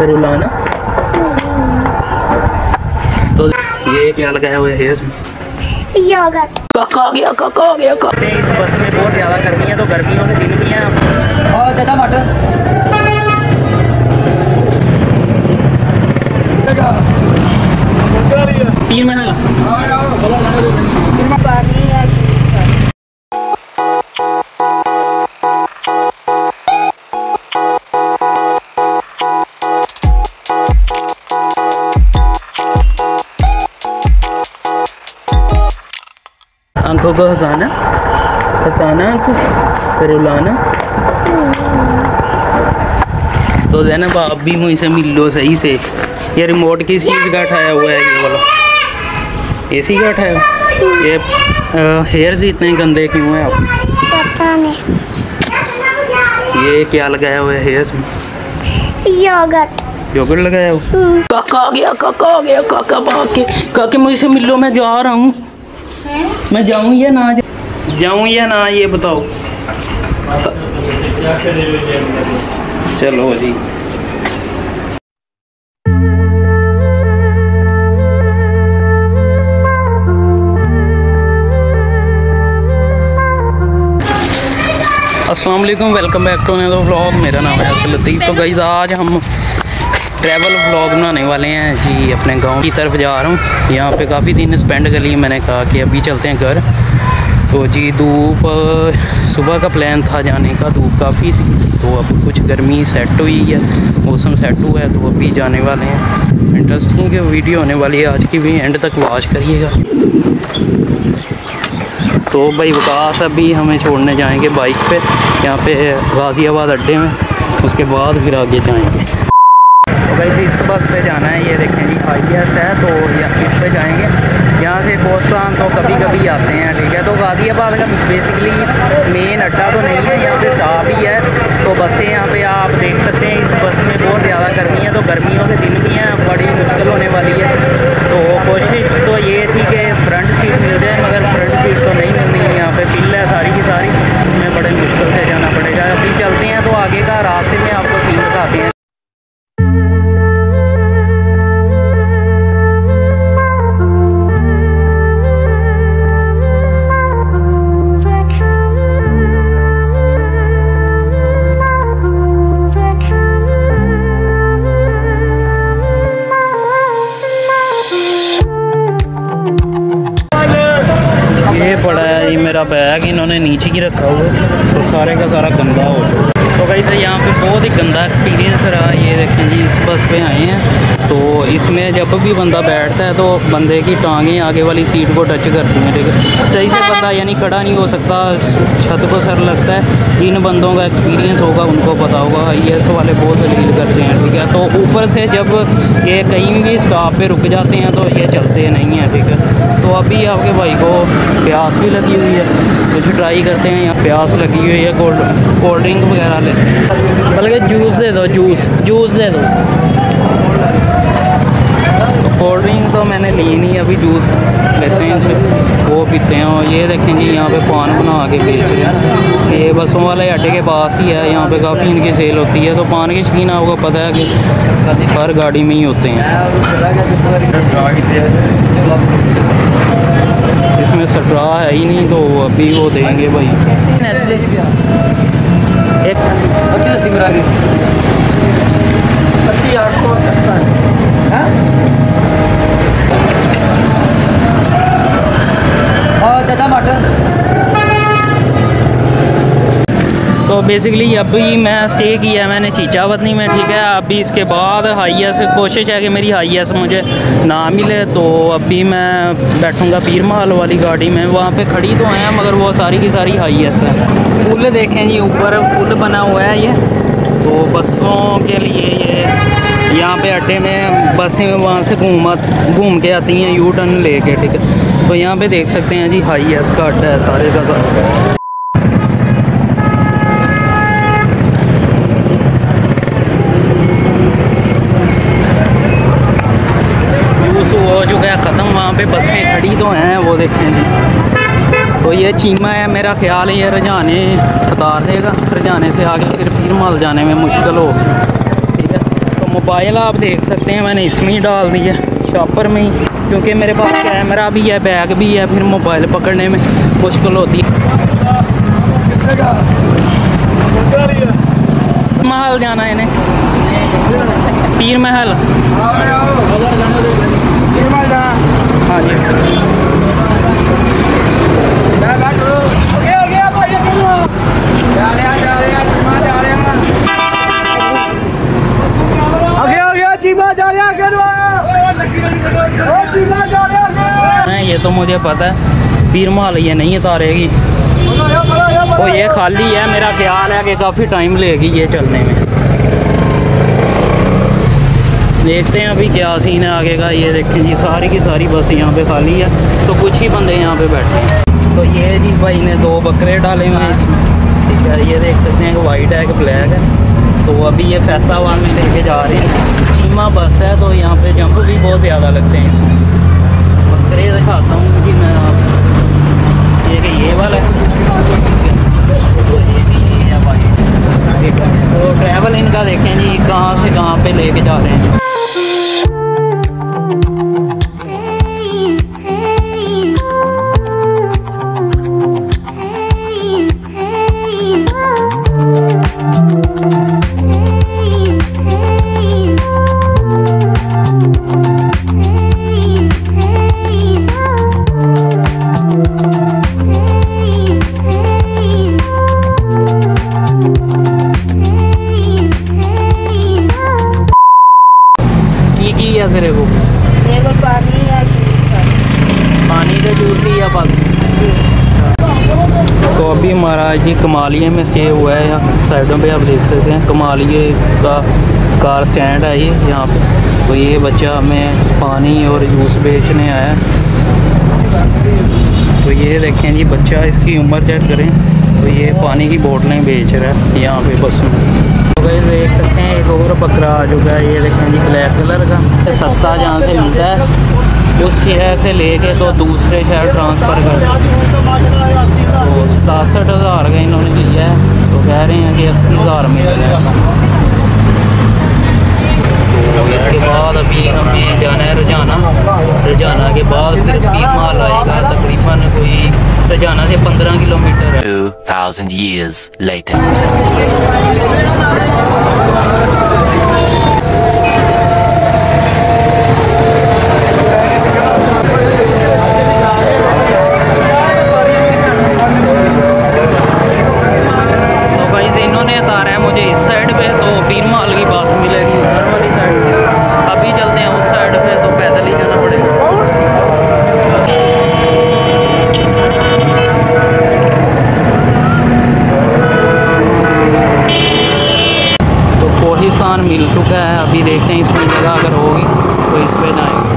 फिर उलाना तो ये क्या लगाया हुआ है इसमें? काका गया काका गया काका। इस बस में बहुत ज़्यादा गर्मी है तो गर्मियों के दिन भी हैं और ज़्यादा मटर। तीन महीना। आँखों को हंसाना हंसाना आँखों फिर रुलाना। तो जैनब आप भी मुझसे मिल लो सही से। ये रिमोट किस चीज़ का उठाया हुआ है ये वाला एसी का उठाया? ये हेयर्स इतने गंदे क्यों हैं आप? पता नहीं ये क्या लगाया हुआ है हेयर्स में योगर्ट योगर्ट लगाया हुआ? काका आ गया काका आ गया काका भाग के। काके मुझसे मिलो मैं जा रहा हूँ। मैं जाऊँ या ना जाऊँ? या ना ये बताओ। चलो जी। अस्सलाम welcome back to another vlog मेरा नाम है असल लतीफ़। तो गाइज़ आज हम ट्रैवल व्लॉग बनाने वाले हैं जी अपने गाँव की तरफ़ जा रहा हूँ। यहाँ पे काफ़ी दिन स्पेंड कर लिए मैंने, कहा कि अभी चलते हैं घर। तो जी धूप, सुबह का प्लान था जाने का, धूप काफ़ी थी। तो अब कुछ गर्मी सेट हुई है, मौसम सेट हुआ है तो अभी जाने वाले हैं। इंटरेस्टिंग वीडियो होने वाली है, आज की भी एंड तक वॉच करिएगा। तो भाई विकास अभी हमें छोड़ने जाएँगे बाइक पे। यहाँ पे गाज़ियाबाद अड्डे में, उसके बाद फिर आगे जाएँगे। तो भाई इस बस पे जाना है, ये देखें जी आई है तो इस पे जाएँगे। यहाँ से कोस्तान तो कभी कभी आते हैं, ठीक है? तो गाज़ियाबाद का बेसिकली मेन अड्डा तो नहीं है, यहाँ पे स्टाफ ही है। तो बसें यहाँ पे आप देख सकते हैं, इस बस में बहुत ज़्यादा गर्मी है तो गर्मियों के दिन भी हैं, बड़ी मुश्किल होने वाली है। तो कोशिश तो ये थी कि फ्रंट सीट मिल जाए, मगर फ्रंट सीट तो नहीं मिलनी है, यहाँ पे बिल है सारी की सारी, इसमें बड़े मुश्किल से जाना पड़ेगा। अभी चलते हैं तो आगे का रास्ते में आपको सीन बताते हैं। ये पड़ा है, ये मेरा बैग, इन्होंने नीचे ही रखा हुआ है। तो सारे का सारा गंदा हो तो कहीं तो यहाँ पे बहुत ही गंदा एक्सपीरियंस रहा। ये देखें जी, इस बस पे आए हैं। तो इसमें जब भी बंदा बैठता है तो बंदे की टांगें आगे वाली सीट को टच करती हैं, ठीक है? सही से बंदा यानी खड़ा नहीं हो सकता, छत को सर लगता है, इन बंदों का एक्सपीरियंस होगा, उनको पता होगा आई एस वाले बहुत दलील करते हैं, ठीक है? तो ऊपर से जब ये कहीं भी स्टॉप पे रुक जाते हैं तो ये चलते नहीं हैं, ठीक है? तो अभी आपके भाई को प्यास भी लगी हुई है, कुछ ट्राई करते हैं यहाँ प्यास लगी हुई है कोल्ड कोल्ड ड्रिंक वगैरह लेते हैं बल्कि जूस दे दो जूस जूस दे दो। कोल्ड ड्रिंक तो मैंने ली नहीं, अभी जूस लेते हैं इसे वो पीते हैं और ये देखें जी, यहाँ पे पान बना के बेच रहे हैं। ये बसों वाले अड्डे के पास ही है, यहाँ पे काफ़ी इनकी सेल होती है। तो पान के शौकीन आपको पता है कि हर गाड़ी में ही होते हैं। इसमें सटरा है ही नहीं तो अभी वो देंगे भाई। एक तो बेसिकली अभी मैं स्टे किया है मैंने चीचावतनी में ठीक है अभी इसके बाद हाई एस कोशिश है कि मेरी हाई एस मुझे ना मिले तो अभी मैं बैठूँगा पीर महल वाली गाड़ी में, वहाँ पे खड़ी तो हैं, मगर वो सारी की सारी हाई एस है। पुल देखें जी, ऊपर पुल बना हुआ है ये तो बसों के लिए ये, यहाँ पे अड्डे में बसें वहाँ से घूम घूम के आती हैं यू टर्न लेके, ठीक है। तो यहाँ पे देख सकते हैं जी हाई एस का अड्डा है, सारे का सारा यूज़ हो चुका है ख़त्म बसें खड़ी तो हैं, वो देखें जी। तो ये चीमा है, मेरा ख्याल है, ये रजाने उतार देगा रजाने से आगे फिर पीर माल जाने में मुश्किल हो। ठीक है तो मोबाइल आप देख सकते हैं, मैंने इसमें ही डाल दिया शॉपर में ही। क्योंकि मेरे पास कैमरा भी है, बैग भी है, फिर मोबाइल पकड़ने में मुश्किल होती है। महल जाना है इन्हें। पीर महल। हाँ जी ये तो मुझे पता है पीर महल ये नहीं उतारेगी तो ये खाली है मेरा ख्याल है कि काफ़ी टाइम लेगी ये चलने में। देखते हैं अभी क्या सीन है आगे का। ये देखें जी, सारी की सारी बस यहाँ पे खाली है तो कुछ ही बंदे यहाँ पे बैठे हैं। तो ये जी भाई ने दो बकरे डाले हुए हैं इसमें। ठीक है, ये देख सकते हैं कि वाइट है कि ब्लैक है। तो अभी ये फैसलाबाद में लेके जा रहे हैं। चीमा बस है तो यहाँ पे जंप भी बहुत ज़्यादा लगते हैं इसमें। बकरे दिखाता हूँ जी मैं आप ये कि ये वाला है। तो है तो ट्रैवल इनका देखें जी, कहाँ से कहाँ पे लेके जा रहे हैं। की अभी जी कमालिए में स्टे हुआ है यहाँ साइडों पे आप देख सकते हैं कमालिए का कार स्टैंड है ये यहाँ पे तो ये बच्चा हमें पानी और जूस बेचने आया तो ये देखें जी बच्चा इसकी उम्र चेक करें तो ये पानी की बोतलें बेच रहा है यहाँ पे बस में तो भाई देख सकते हैं एक और बकरा आ चुका है ये देखें जी ब्लैक कलर का सस्ता जहाँ से मिलता है उस शहर से लेके तो दूसरे शहर ट्रांसफ़र कर तो सतासठ हज़ार का इन्होंने लिया है तो कह रहे हैं कि अस्सी हज़ार जाएगा तो इसके बाद अभी हमें जाना है रुझाना रुझाना के बाद फिर माल आएगा। तकरीबन कोई रुझाना से पंद्रह किलोमीटर 2,000 years later. मिल चुका है, अभी देखते हैं इसमें जगह अगर होगी तो इस पर जाएँगे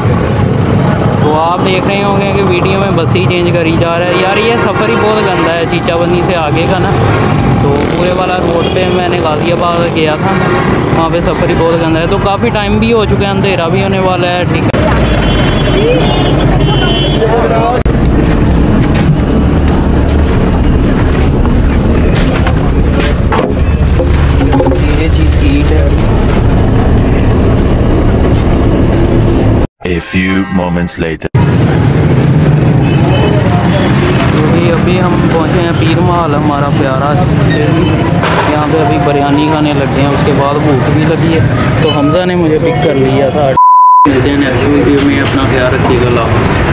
तो आप देख रहे होंगे कि वीडियो में बस ही चेंज करी जा रहा है। यार ये सफ़र ही बहुत गंदा है, चीचाबंदी से आगे का ना। तो पूरे वाला रोड पे मैंने गाज़ियाबाद गया था। वहाँ पे सफ़र ही बहुत गंदा है। तो काफ़ी टाइम भी हो चुका है, अंधेरा भी होने वाला है, ठीक है। Few moments later. अभी अभी हम पहुँचे हैं पीर महल हमारा प्यारा यहाँ पे अभी बिरयानी खाने लगे हैं उसके बाद भूख भी लगी है। तो हमज़ा ने मुझे पिक कर लिया था। मिलते हैं नेक्स्ट वीडियो में अपना ख्याल रखिएगा हाफ़िज़।